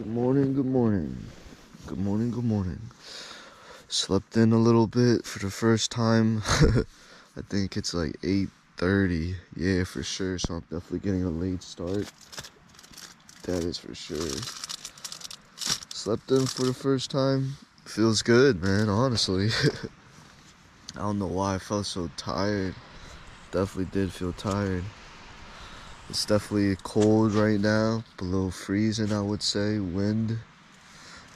Good morning, good morning. Good morning, good morning. Slept in a little bit for the first time. I think it's like 8.30. Yeah, for sure. So I'm definitely getting a late start. That is for sure. Slept in for the first time. Feels good, man, honestly. I don't know why I felt so tired. Definitely did feel tired. It's definitely cold right now, below freezing, I would say. Wind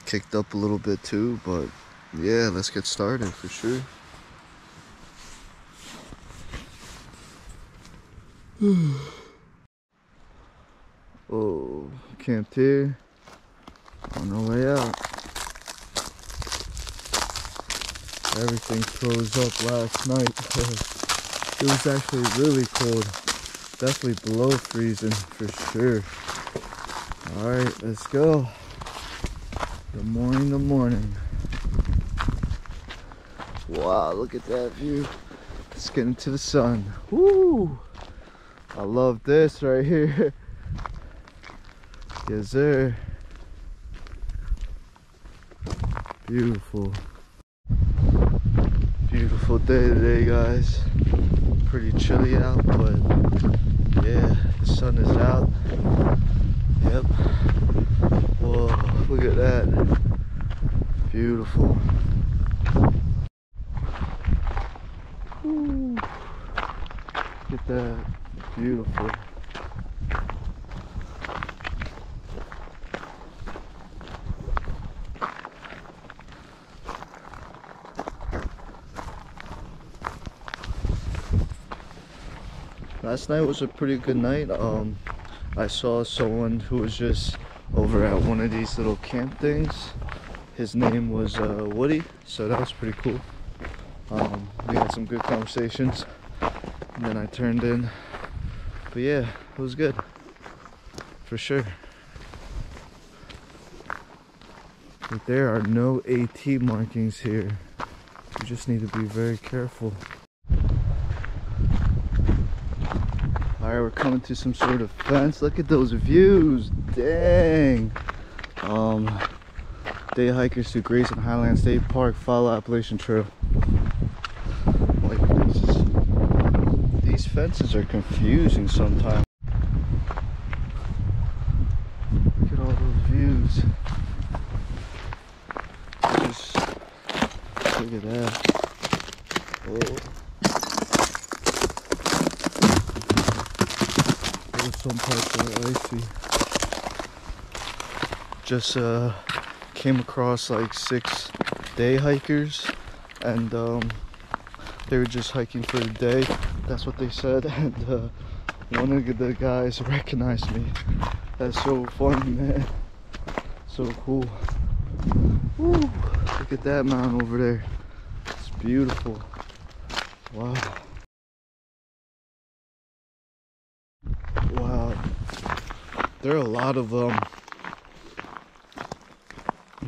kicked up a little bit too, but yeah, let's get started for sure. oh, camped here on our way out. Everything froze up last night. it was actually really cold definitely below freezing for sure. All right, let's go. Good morning, good morning. Wow, look at that view. Let's get into the sun. Woo! I love this right here. Yes, sir. Beautiful. Beautiful day today, guys. Pretty chilly out, but yeah, the sun is out. Yep. Whoa, look at that. Beautiful. Ooh. Look at that. Beautiful. Last night was a pretty good night. Um i saw someone who was just over at one of these little camp things. His name was uh, woody so that was pretty cool. Um, we had some good conversations. And then i turned in. But yeah it was good. For sure. But there are no at markings here. You just need to be very careful We're coming to some sort of fence. Look at those views, dang. Um, day hikers to Grayson Highland State Park, follow Appalachian Trail. Like these fences are confusing sometimes. Look at all those views. Just look at that. Oh. some parts are icy. Just uh, came across like six day hikers and um, they were just hiking for the day. That's what they said. And uh, one of the guys recognized me. That's so funny, man. So cool. Woo, look at that mountain over there. It's beautiful. Wow. Wow there are a lot of um,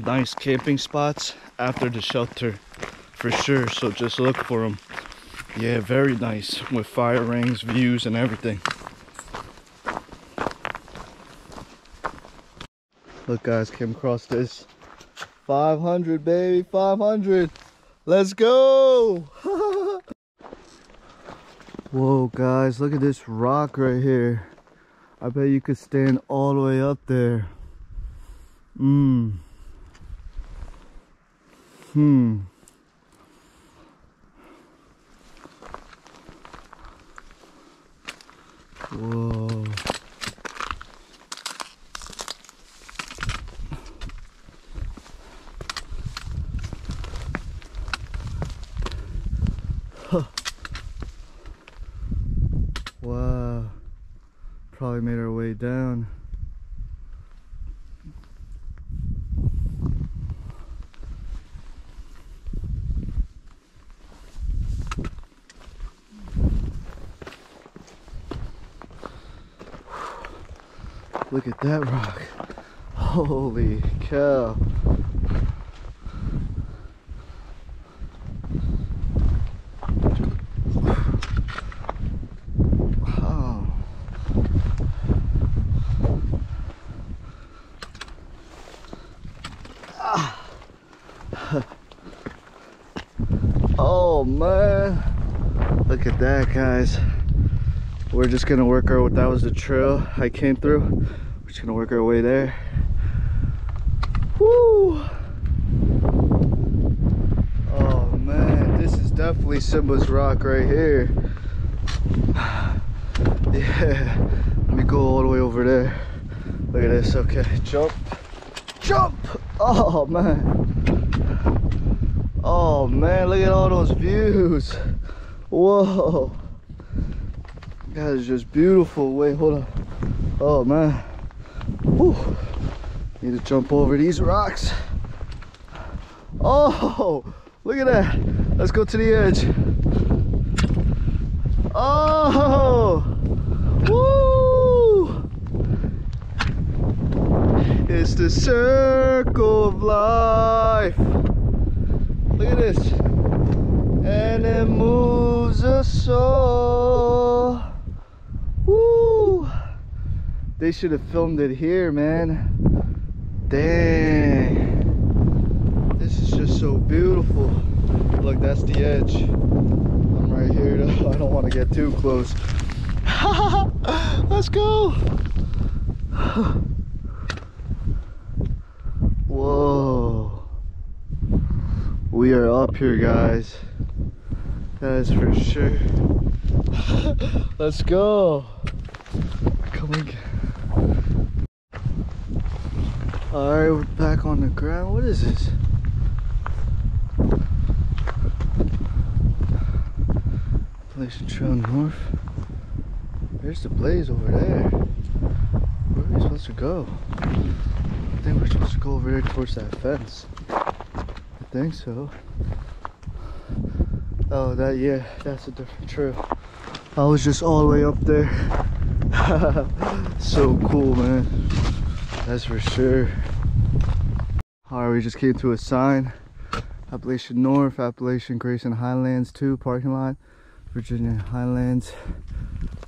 nice camping spots after the shelter for sure. So just look for them yeah very nice with fire rings views and everything. Look guys came across this. 500 baby 500 let's go! Whoa guys look at this rock right here. I bet you could stand all the way up there. Mmm. Hmm. Whoa. Huh. Wow probably made our way down. that rock. Holy cow. Ah. Oh man, look at that guys. We're just gonna work our, that was the trail I came through. Just gonna work our way there. Woo! Oh man, this is definitely Simba's rock right here. Yeah, let me go all the way over there. Look at this, okay, jump, jump! Oh man. Oh man, look at all those views. Whoa. That is just beautiful. Wait, hold on. Oh man. Whew. Need to jump over these rocks. Oh, look at that. Let's go to the edge. Oh, woo. It's the circle of life. Look at this. And it moves us all. Woo. They should have filmed it here, man. Dang. This is just so beautiful. Look, that's the edge. I'm right here though. I don't want to get too close. Let's go. Whoa. We are up here, guys. That is for sure. Let's go. Come again. Alright, we're back on the ground. What is this? Appalachian Trail North. There's the blaze over there. Where are we supposed to go? I think we're supposed to go over there towards that fence. I think so. Oh, that, yeah, that's a different trail. I was just all the way up there. so cool, man. That's for sure. Alright, we just came to a sign. Appalachian North, Appalachian Grayson Highlands 2 parking lot. Virginia Highlands.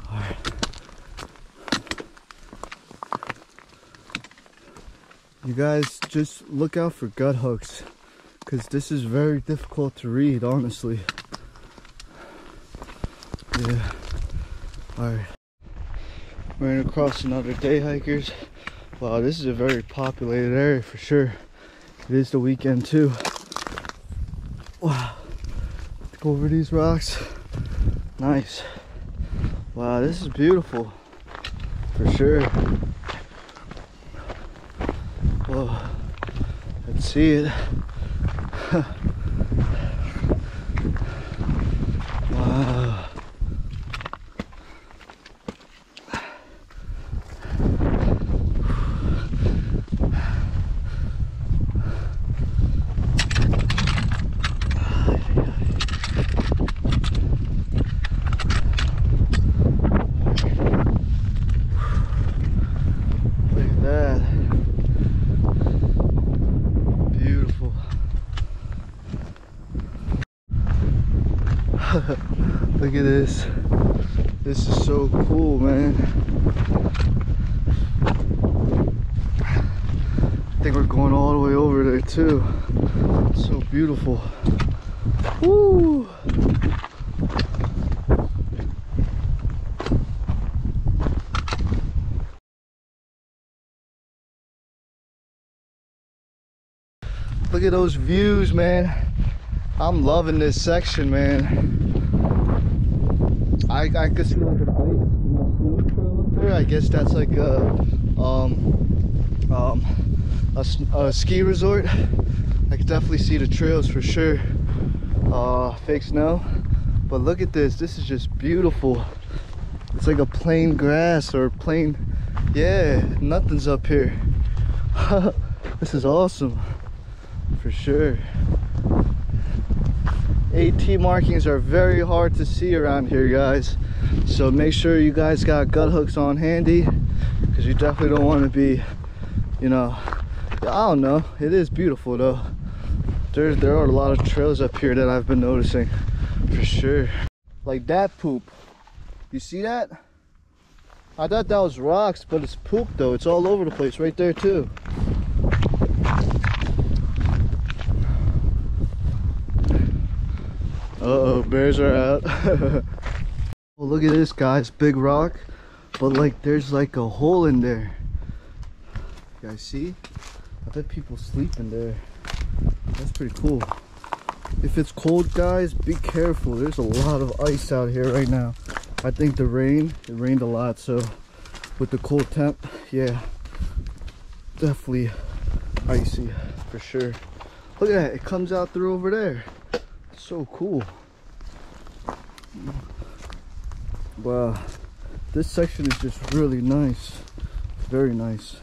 Alright. You guys just look out for Guthooks because this is very difficult to read, honestly. Yeah. Alright. Ran across another day hikers. Wow, this is a very populated area for sure. It is the weekend too. Wow. Go over these rocks. Nice. Wow, this is beautiful. For sure. Whoa. Let's see it. wow. Look at that. Beautiful. Look at this. This is so cool, man. I think we're going all the way over there too. So beautiful. Woo! Look at those views, man. I'm loving this section, man. I I could see like an ice snow trail up there. I guess that's like a um um a, a ski resort. I could definitely see the trails for sure. Uh, fake snow. But look at this. This is just beautiful. It's like a plain grass or plain. Yeah, nothing's up here. this is awesome for sure. AT markings are very hard to see around here, guys. So make sure you guys got Guthooks on handy because you definitely don't want to be, you know, I don't know. It is beautiful though. There's there are a lot of trails up here that I've been noticing for sure. Like that poop. You see that? I thought that was rocks, but it's poop though. It's all over the place right there too. Uh-oh, bears are out. well, oh, look at this, guys. Big rock. But, like, there's, like, a hole in there. You guys see? I bet people sleep in there. That's pretty cool. If it's cold, guys, be careful. There's a lot of ice out here right now. I think the rain, it rained a lot, so with the cold temp, yeah, definitely icy for sure. Look at that, it comes out through over there. So cool. Wow, this section is just really nice. Very nice.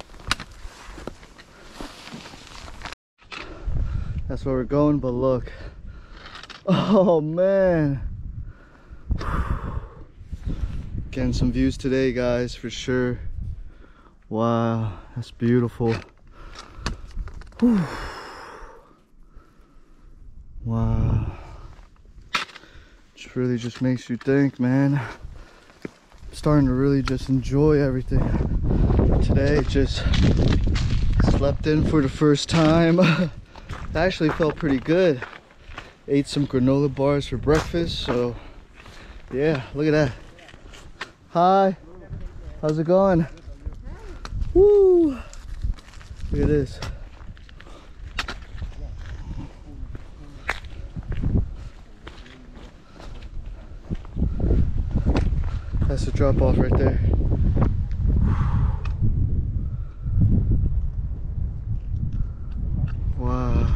That's where we're going, but look. Oh man. Getting some views today, guys, for sure. Wow, that's beautiful. Whew. Wow. Really just makes you think, man. I'm starting to really just enjoy everything. Today, just slept in for the first time. actually felt pretty good. Ate some granola bars for breakfast, so yeah, look at that. Hi, how's it going? Woo! Look at this. That's the drop off right there. Wow.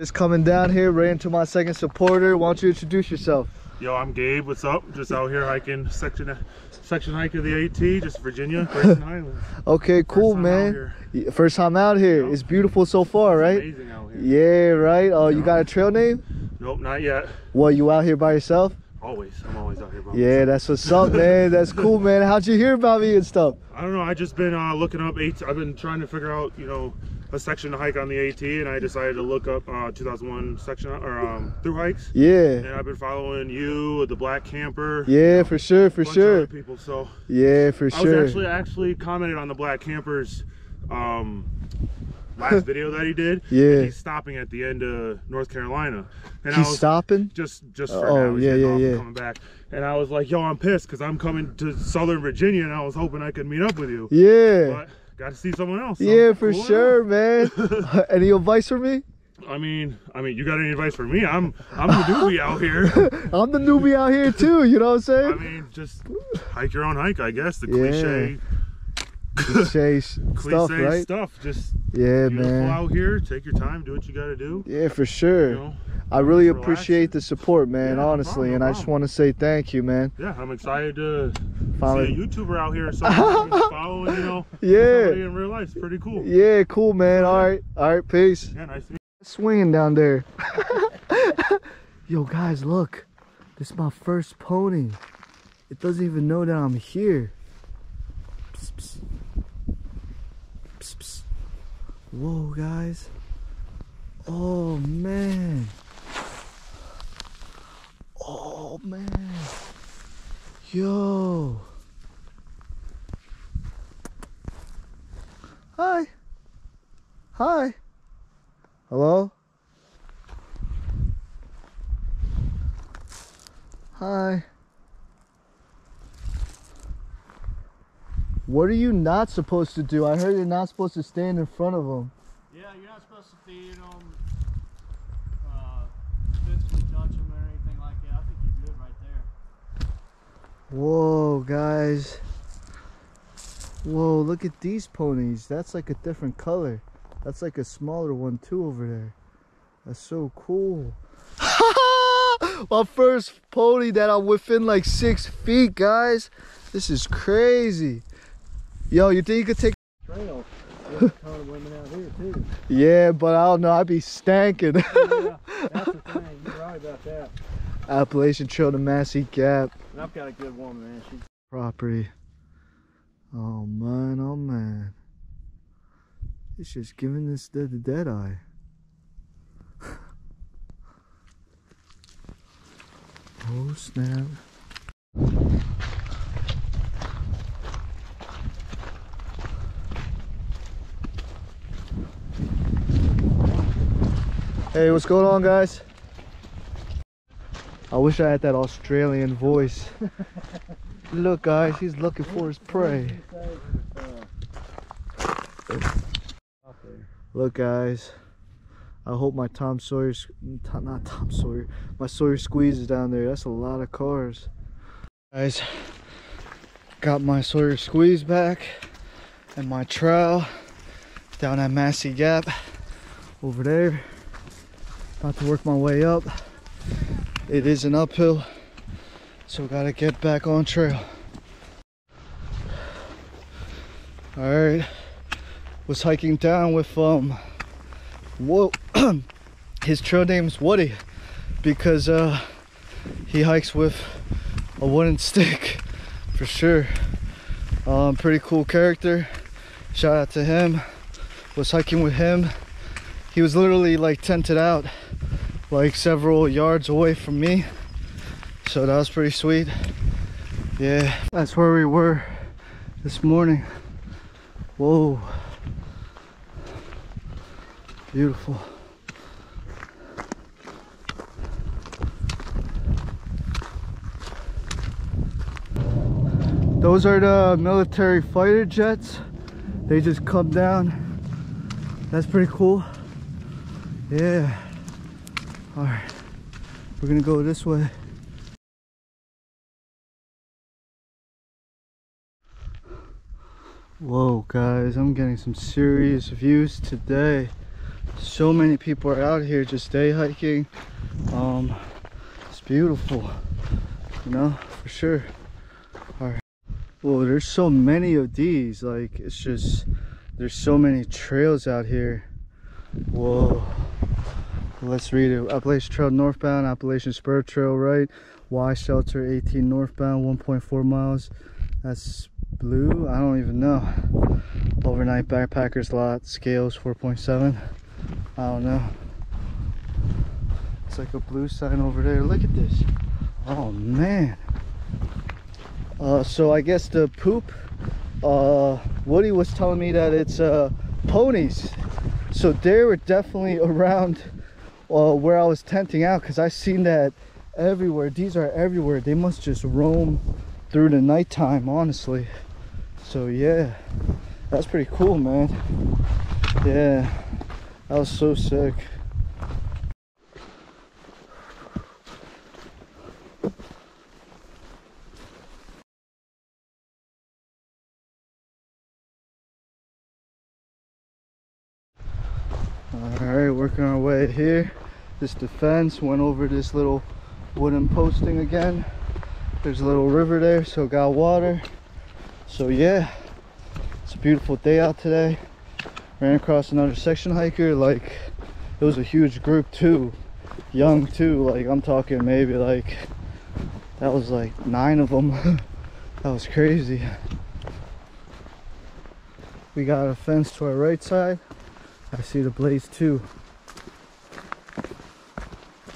Just coming down here, right into my second supporter. Why don't you introduce yourself? Yo, I'm Gabe. What's up? Just out here hiking section section hike of the AT, just Virginia, Grayson Highlands. Okay, cool, time man. First time out here. Yep. It's beautiful so far, right? Amazing out here. Yeah, right. Oh, you got a trail name? Nope, not yet. What, you out here by yourself? Always. I'm always out here. By Yeah, myself. that's what's up, man. That's cool, man. How'd you hear about me and stuff? I don't know. I just been uh, looking up AT. I've been trying to figure out, you know, a section to hike on the AT, and I decided to look up uh, 2001 section or um, through hikes. Yeah. And I've been following you, the Black Camper. Yeah, for sure, for bunch of sure. people. So Yeah, for I sure. was actually actually commented on the Black Camper's um, last video that he did. Yeah. He's stopping at the end of North Carolina, and I He's was stopping? just just for Oh, now. He's yeah, yeah, yeah. Coming back, and I was like, "Yo, I'm pissed because I'm coming to Southern Virginia, and I was hoping I could meet up with you, Yeah. but got to see someone else." Yeah, for cool sure, man. Any advice for me? I mean, I mean, you got any advice for me? I'm I'm the newbie out here. I'm the newbie out here too, you know what I'm saying? I mean, just hike your own hike, I guess. The Yeah. cliche Cliche cliche stuff, right? stuff. Just Yeah, man. out here. Take your time, do what you got to do. Yeah, for sure. You know. I really appreciate the support, man, Yeah, no honestly. problem, no and I just want to say thank you, man. Yeah, I'm excited to Finally- see a YouTuber out here. Who's following, you know, Yeah. in real life. It's pretty cool. Yeah, cool, man. All right. All right, peace. Yeah, nice to meet Swinging down there. Yo, guys, look. This is my first pony. It doesn't even know that I'm here. Psst. Psst, psst. Whoa, guys. Oh, man. Oh, man. Yo. Hi. Hi. Hello? Hi. What are you not supposed to do? I heard you're not supposed to stand in front of them. Yeah, you're not supposed to feed them, uh, physically touch them or anything like that. I think you're good right there. Whoa, guys. Whoa, look at these ponies. That's like a different color. That's like a smaller one too over there. That's so cool. My first pony that I'm within like six feet, guys. This is crazy. Yo, you think you could take Trail. A ton of women out here too. Yeah, but I don't know. I'd be stanking. Appalachian Trail to Massie Gap. And I've got a good one, man. She's property. Oh man, oh man. It's just giving this the, the dead eye. oh snap. Hey, what's going on guys? I wish I had that Australian voice. Look, guys, he's looking for his prey. Look, guys. I hope my Tom Sawyer, not Tom Sawyer, my Sawyer squeeze is down there. That's a lot of cars. Guys, got my Sawyer squeeze back and my trowel down at Massie Gap over there. About to work my way up. It is an uphill, so we gotta get back on trail. All right, was hiking down with um, whoa, his trail name's Woody because uh, he hikes with a wooden stick for sure. Um, pretty cool character. Shout out to him. Was hiking with him. He was literally like tented out like several yards away from me. So that was pretty sweet. Yeah, that's where we were this morning. Whoa. Beautiful. Those are the military fighter jets. They just come down. That's pretty cool. Yeah. All right, we're gonna go this way. Whoa, guys, I'm getting some serious views today. So many people are out here just day hiking. Um, it's beautiful, you know, for sure. All right. Whoa, there's so many of these. Like, it's just, there's so many trails out here. Whoa. Let's read it. Appalachian Trail northbound, Appalachian Spur Trail right, Wise Shelter 18 northbound, 1.4 miles. That's blue. I don't even know. Overnight backpackers lot, scales 4.7. I don't know. It's like a blue sign over there. Look at this. Oh man. Uh, so I guess the poop, uh, Woody was telling me that it's uh, ponies. So they were definitely around uh, where I was tenting out because I seen that everywhere. These are everywhere. They must just roam through the nighttime, honestly. So yeah, that's pretty cool, man. Yeah, that was so sick. Working our way here. This defense went over this little wooden posting again. There's a little river there so got water. So yeah it's a beautiful day out today. Ran across another section hiker like it was a huge group too. Young too like i'm talking maybe like that was like nine of them that was crazy. We got a fence to our right side I see the blaze too.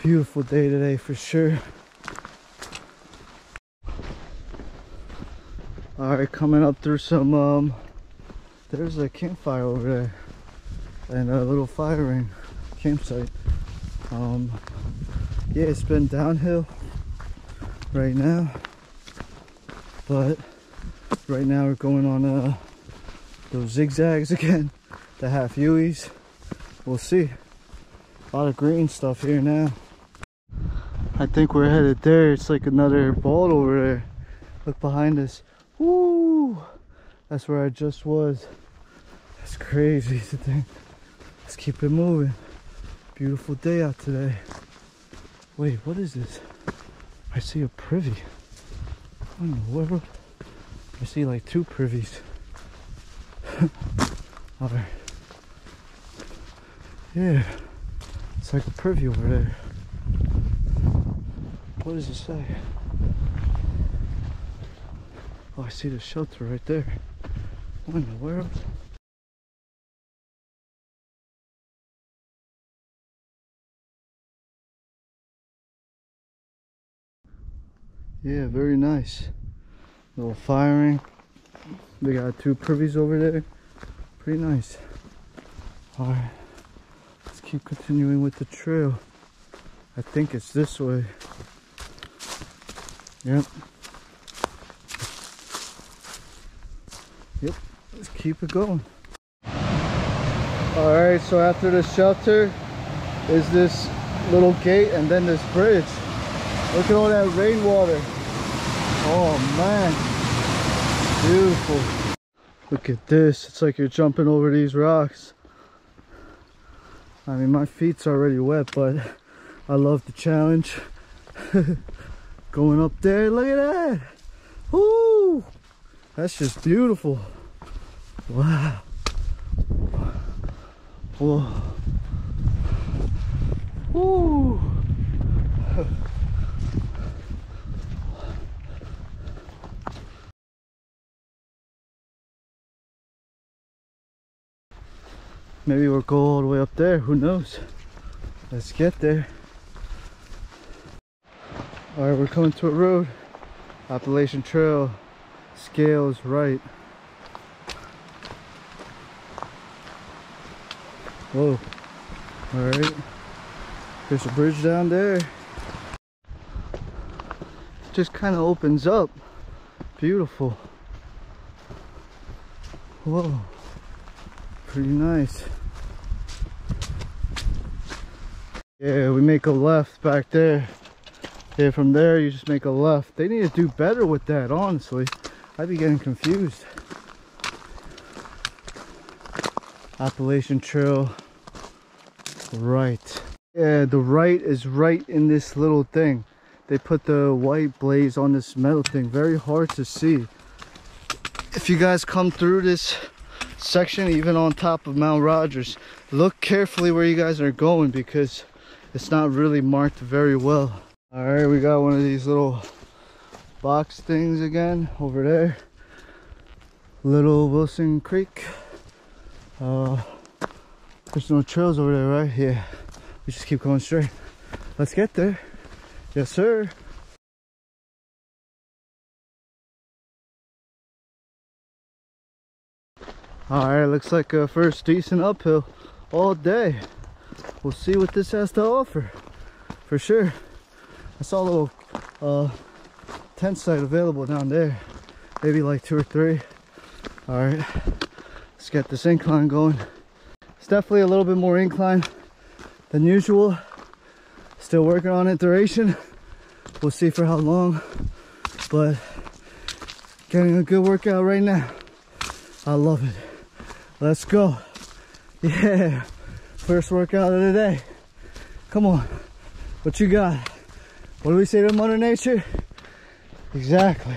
Beautiful day today for sure. Alright, coming up through some, um, there's a campfire over there and a little fire firing campsite. Um, yeah, it's been downhill right now, but right now we're going on uh, those zigzags again the half Uis. We'll see. A lot of green stuff here now. I think we're headed there. It's like another vault over there. Look behind us. Woo! That's where I just was. That's crazy to think. Let's keep it moving. Beautiful day out today. Wait, what is this? I see a privy. I don't know world? I see like two privies. Alright. Yeah, it's like a privy over there. What does it say? Oh, I see the shelter right there. What in the world? Yeah, very nice. Little firing. They got two privies over there. Pretty nice. Alright keep continuing with the trail. I think it's this way. Yep. Yep, let's keep it going. All right, so after the shelter is this little gate and then this bridge. Look at all that rainwater. Oh man, beautiful. Look at this, it's like you're jumping over these rocks. I mean, my feet's already wet, but I love the challenge. Going up there, look at that. Woo! That's just beautiful. Wow. Whoa. Woo. Maybe we'll go all the way up there, who knows? Let's get there. All right, we're coming to a road. Appalachian Trail, scales right. Whoa. All right. There's a bridge down there. It just kind of opens up. Beautiful. Whoa. Pretty nice. Yeah, we make a left back there. Yeah, from there you just make a left. They need to do better with that, honestly. I'd be getting confused. Appalachian Trail right. Yeah, the right is right in this little thing. They put the white blaze on this metal thing. Very hard to see. If you guys come through this section, even on top of Mount Rogers, look carefully where you guys are going because it's not really marked very well. All right, we got one of these little box things again over there. Little Wilson Creek. Uh, there's no trails over there, right? Yeah. We just keep going straight. Let's get there. Yes, sir. All right, looks like a first decent uphill all day. We'll see what this has to offer, for sure. I saw a little uh, tent site available down there, maybe like two or three. All right, let's get this incline going. It's definitely a little bit more incline than usual. Still working on it duration. We'll see for how long, but getting a good workout right now. I love it. Let's go. Yeah, first workout of the day. Come on, what you got? What do we say to Mother Nature? Exactly.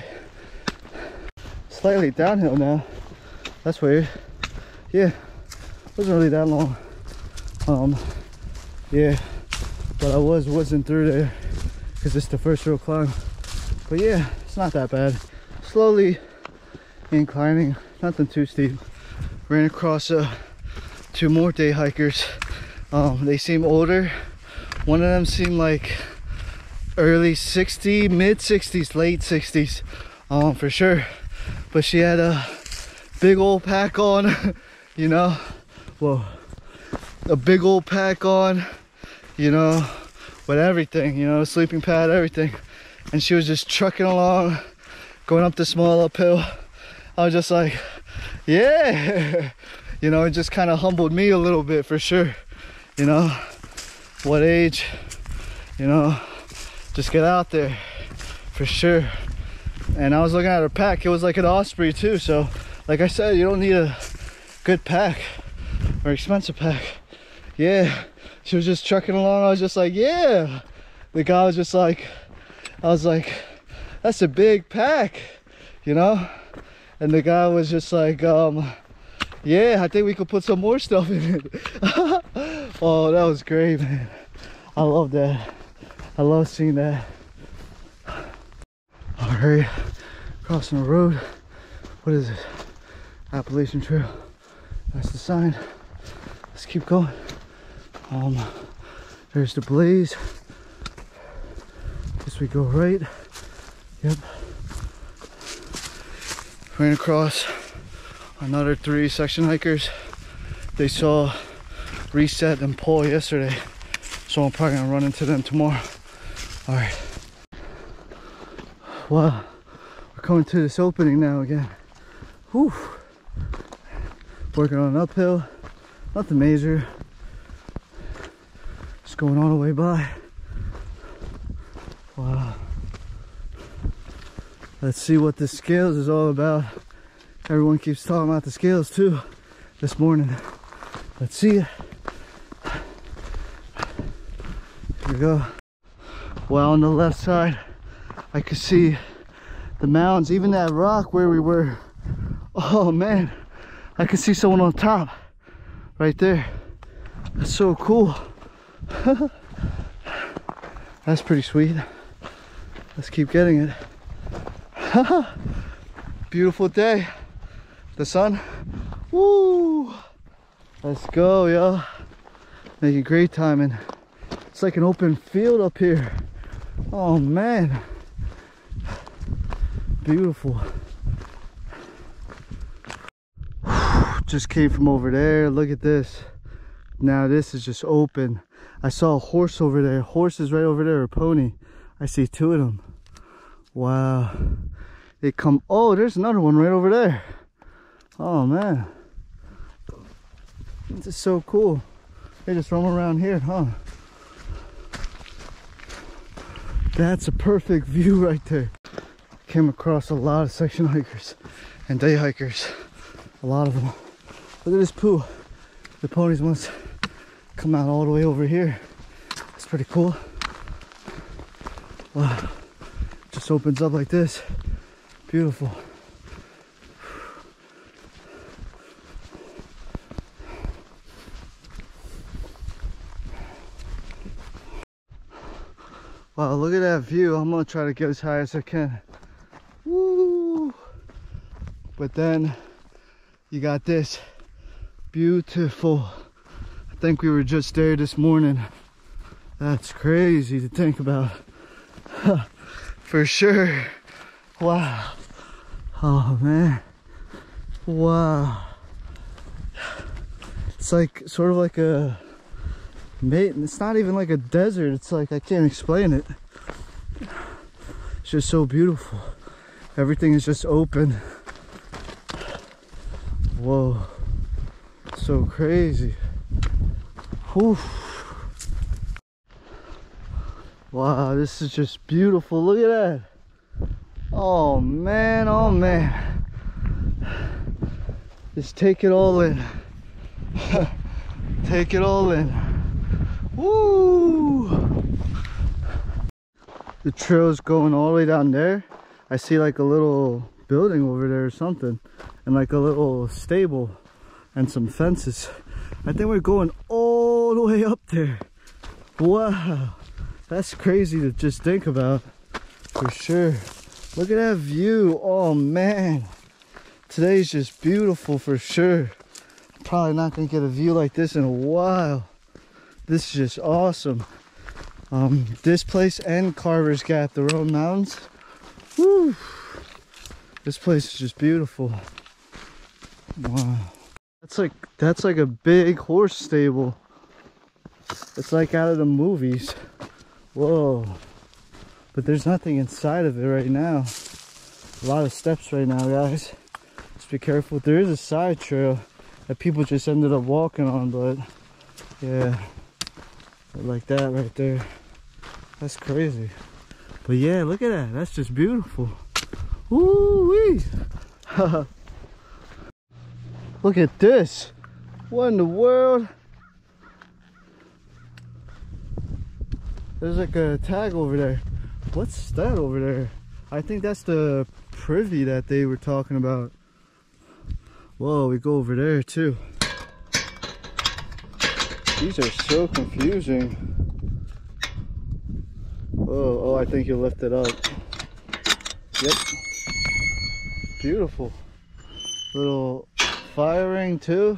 Slightly downhill now. That's weird. Yeah, wasn't really that long. Um, yeah, but I was wasn't through there because it's the first real climb. But yeah, it's not that bad. Slowly inclining, nothing too steep. Ran across uh, two more day hikers. Um, they seem older. One of them seemed like early 60s, mid 60s, late 60s, um, for sure. But she had a big old pack on, you know. Whoa, a big old pack on, you know, with everything, you know, sleeping pad, everything. And she was just trucking along, going up the small uphill. I was just like, yeah, you know, it just kind of humbled me a little bit for sure. You know, what age, you know, just get out there for sure. And I was looking at her pack, it was like an Osprey too. So, like I said, you don't need a good pack or expensive pack. Yeah, she was just trucking along. I was just like, yeah. The guy was just like, I was like, that's a big pack, you know? And the guy was just like, um, yeah, I think we could put some more stuff in it. oh, that was great, man. I love that. I love seeing that. All right, crossing the road. What is it? Appalachian Trail. That's the sign. Let's keep going. Um, there's the blaze. Guess we go right. Yep. Ran across another three section hikers. They saw reset and pull yesterday. So I'm probably gonna run into them tomorrow. All right. Wow, we're coming to this opening now again. Whew. Working on an uphill, nothing major. Just going all the way by. Let's see what the scales is all about. Everyone keeps talking about the scales too this morning. Let's see. Here we go. Well, on the left side, I could see the mounds, even that rock where we were. Oh man, I could see someone on top right there. That's so cool. That's pretty sweet. Let's keep getting it. Beautiful day. The sun. Woo! Let's go, yo. Making great timing. It's like an open field up here. Oh man. Beautiful. Just came from over there. Look at this. Now this is just open. I saw a horse over there. Horse is right over there, a pony. I see two of them. Wow. They come, oh, there's another one right over there. Oh man. This is so cool. They just roam around here, huh? That's a perfect view right there. Came across a lot of section hikers and day hikers. A lot of them. Look at this poo. The ponies must come out all the way over here. That's pretty cool. Wow. Just opens up like this. Beautiful. Wow, look at that view. I'm gonna try to get as high as I can. Woo! But then you got this. Beautiful. I think we were just there this morning. That's crazy to think about. For sure. Wow. Oh man. Wow. It's like sort of like a mate it's not even like a desert. It's like i can't explain it. It's just so beautiful. Everything is just open. Whoa. So crazy. Whew. wow this is just beautiful. Look at that oh man oh man just take it all in take it all in Woo! The trail's going all the way down there. I see like a little building over there or something. And like a little stable and some fences. I think we're going all the way up there. Wow. That's crazy to just think about. For sure. Look at that view. Oh man. Today's just beautiful for sure. Probably not gonna get a view like this in a while this is just awesome um, this place and carver's gap the Roan mountains Woo. this place is just beautiful wow that's like that's like a big horse stable it's like out of the movies whoa but there's nothing inside of it right now. A lot of steps right now guys. Just be careful. There is a side trail that people just ended up walking on but yeah. Like that right there. That's crazy. But yeah look at that. That's just beautiful. Ooh wee look at this. What in the world? There's like a tag over there what's that over there I think that's the privy that they were talking about whoa we go over there too these are so confusing. Oh, oh, I think you lift it up. Yep. Beautiful. Little firing too.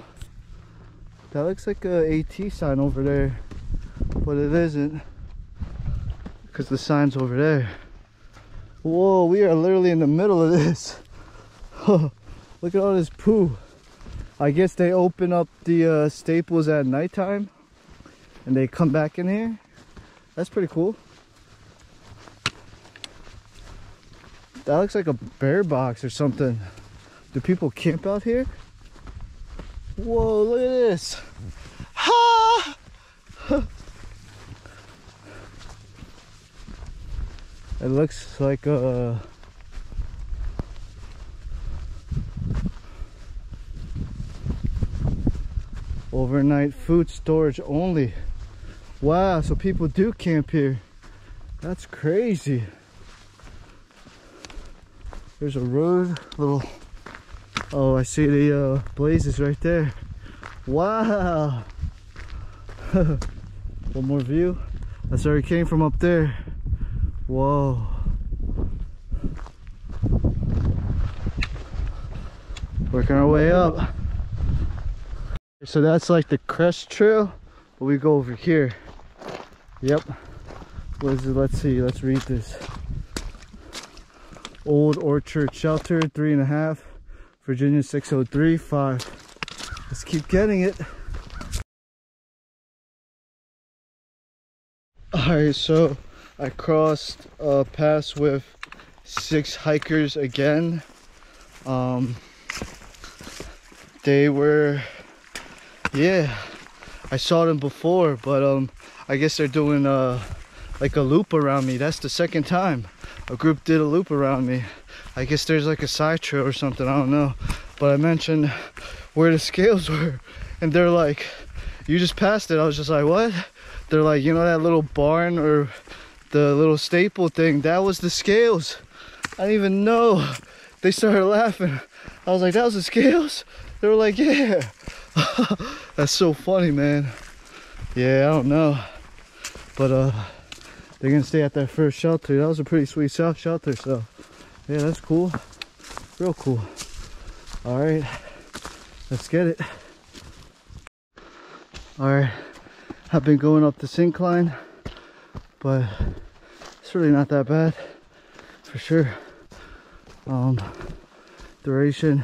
That looks like a AT sign over there, but it isn't because the sign's over there. Whoa, we are literally in the middle of this. Look at all this poo. I guess they open up the uh, staples at nighttime and they come back in here. That's pretty cool. That looks like a bear box or something. Do people camp out here? Whoa, look at this. It looks like a overnight food storage only. Wow, so people do camp here. That's crazy. There's a road, little. Oh, I see the uh, blazes right there. Wow. One more view. That's where we came from up there. Whoa. Working our way up. So that's like the crest trail, but we go over here. Yep. What is it? Let's see. Let's read this. Old Orchard Shelter, three and a half. Virginia 603, five. Let's keep getting it. Alright, so I crossed a pass with six hikers again. Um, they were, yeah, I saw them before, but um, I guess they're doing uh, like a loop around me. That's the second time a group did a loop around me. I guess there's like a side trail or something, I don't know. But I mentioned where the scales were, and they're like, you just passed it. I was just like, what? They're like, you know that little barn or the little staple thing? That was the scales. I didn't even know. They started laughing. I was like, that was the scales? They were like, yeah. That's so funny, man. Yeah, I don't know. But uh they're gonna stay at that first shelter. That was a pretty sweet south shelter, so yeah, that's cool. Real cool. All right, let's get it. All right, I've been going up this incline, but it's really not that bad, for sure. Um, duration,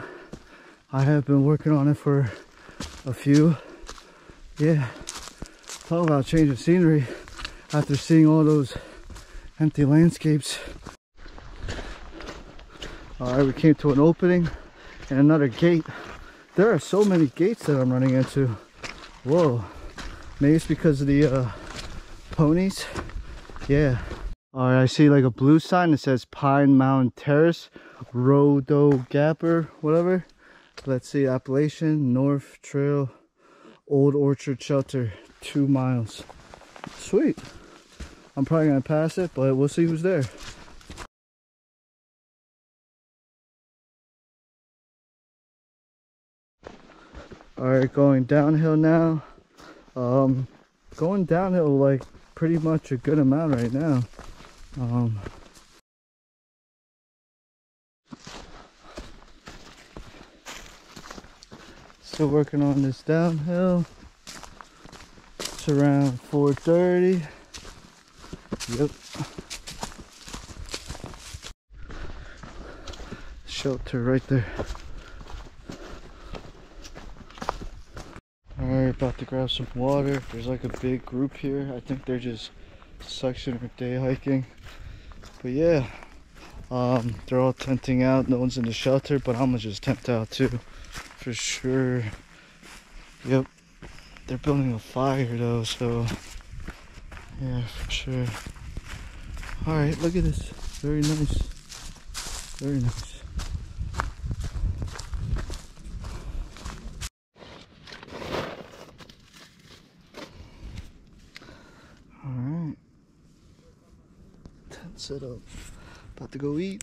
I have been working on it for a few. Yeah, talk about change of scenery after seeing all those empty landscapes. All right, we came to an opening and another gate. There are so many gates that I'm running into. Whoa, maybe it's because of the uh, ponies. Yeah. All right, I see like a blue sign that says Pine Mountain Terrace, Rodo Gapper, whatever. Let's see, Appalachian North Trail, Old Orchard Shelter, two miles. Sweet. I'm probably gonna pass it, but we'll see who's there. All right, going downhill now. Um, going downhill like pretty much a good amount right now. Um, still working on this downhill. It's around 430. Yep. Shelter right there. Alright, about to grab some water. There's like a big group here. I think they're just section or day hiking. But yeah, um, they're all tenting out. No one's in the shelter, but I'm gonna just tent out too, for sure. Yep, they're building a fire though, so yeah, for sure. Alright, look at this. Very nice. Very nice. Alright. Tent set up. About to go eat.